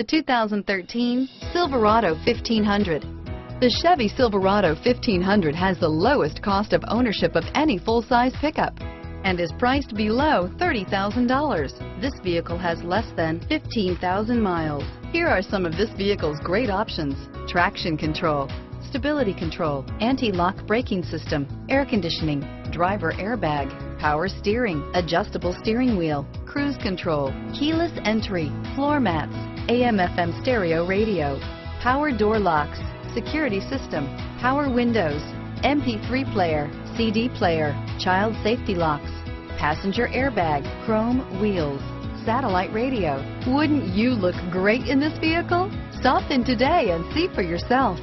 The 2013 Silverado 1500. The Chevy Silverado 1500 has the lowest cost of ownership of any full-size pickup and is priced below $30,000. This vehicle has less than 15,000 miles. Here are some of this vehicle's great options. Traction control, stability control, anti-lock braking system, air conditioning, driver airbag, power steering, adjustable steering wheel, cruise control, keyless entry, floor mats, AM FM stereo radio, power door locks, security system, power windows, MP3 player, CD player, child safety locks, passenger airbag, chrome wheels, satellite radio. Wouldn't you look great in this vehicle? Stop in today and see for yourself.